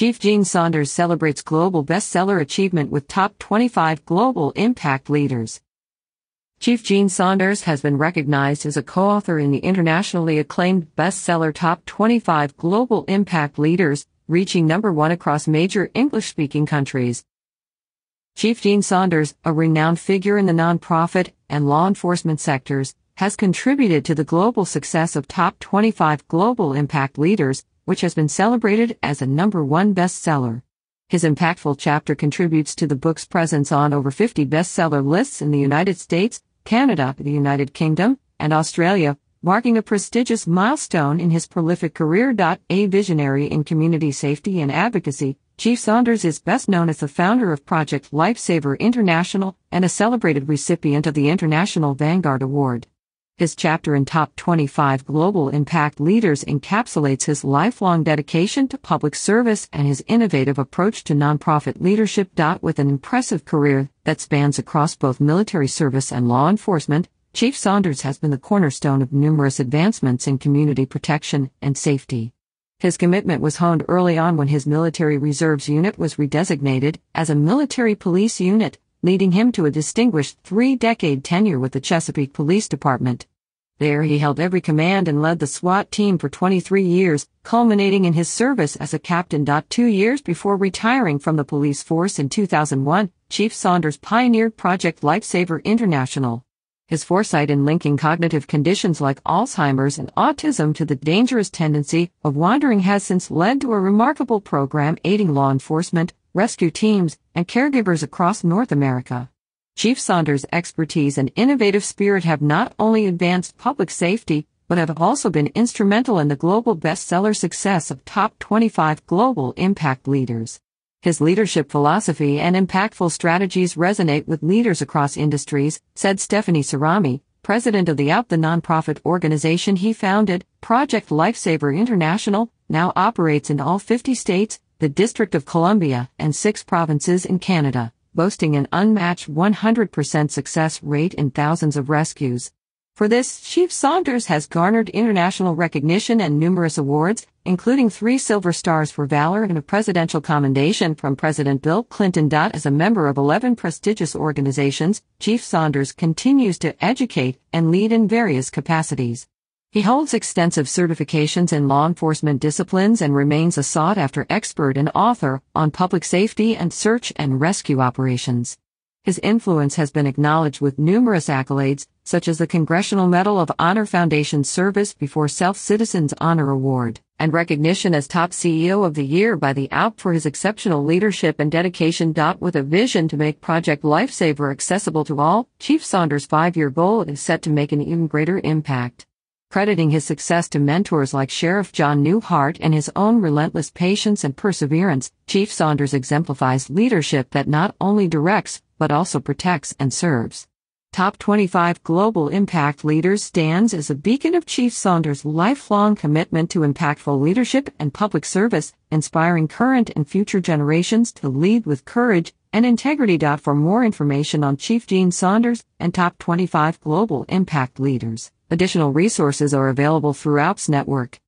Chief Gene Saunders celebrates global bestseller achievement with top 25 global impact leaders. Chief Gene Saunders has been recognized as a co-author in the internationally acclaimed bestseller Top 25 Global Impact Leaders, reaching number one across major English-speaking countries. Chief Gene Saunders, a renowned figure in the nonprofit and law enforcement sectors, has contributed to the global success of Top 25 Global Impact Leaders, which has been celebrated as a number one bestseller. His impactful chapter contributes to the book's presence on over 50 bestseller lists in the United States, Canada, the United Kingdom, and Australia, marking a prestigious milestone in his prolific career. A visionary in community safety and advocacy, Chief Saunders is best known as the founder of Project Lifesaver International and a celebrated recipient of the International Vanguard Award. His chapter in Top 25 Global Impact Leaders encapsulates his lifelong dedication to public service and his innovative approach to nonprofit leadership. With an impressive career that spans across both military service and law enforcement, Chief Saunders has been the cornerstone of numerous advancements in community protection and safety. His commitment was honed early on when his military reserves unit was redesignated as a military police unit, leading him to a distinguished three decade tenure with the Chesapeake Police Department. There he held every command and led the SWAT team for 23 years, culminating in his service as a captain. Two years before retiring from the police force in 2001, Chief Saunders pioneered Project Lifesaver International. His foresight in linking cognitive conditions like Alzheimer's and autism to the dangerous tendency of wandering has since led to a remarkable program aiding law enforcement, rescue teams, and caregivers across North America. Chief Saunders' expertise and innovative spirit have not only advanced public safety, but have also been instrumental in the global bestseller success of top 25 global impact leaders. His leadership philosophy and impactful strategies resonate with leaders across industries, said Stephanie Sarami, president of the OUT, the nonprofit organization he founded. Project Lifesaver International now operates in all 50 states, the District of Columbia, and six provinces in Canada boasting an unmatched 100% success rate in thousands of rescues. For this, Chief Saunders has garnered international recognition and numerous awards, including three Silver Stars for Valor and a Presidential Commendation from President Bill Clinton. As a member of 11 prestigious organizations, Chief Saunders continues to educate and lead in various capacities. He holds extensive certifications in law enforcement disciplines and remains a sought after expert and author on public safety and search and rescue operations. His influence has been acknowledged with numerous accolades, such as the Congressional Medal of Honor Foundation Service Before Self Citizens Honor Award, and recognition as Top CEO of the Year by the OUT for his exceptional leadership and dedication. With a vision to make Project Lifesaver accessible to all, Chief Saunders' five year goal is set to make an even greater impact crediting his success to mentors like Sheriff John Newhart and his own relentless patience and perseverance, Chief Saunders exemplifies leadership that not only directs, but also protects and serves. Top 25 Global Impact Leaders stands as a beacon of Chief Saunders' lifelong commitment to impactful leadership and public service, inspiring current and future generations to lead with courage and integrity. For more information on Chief Gene Saunders and Top 25 Global Impact Leaders, Additional resources are available through throughout network.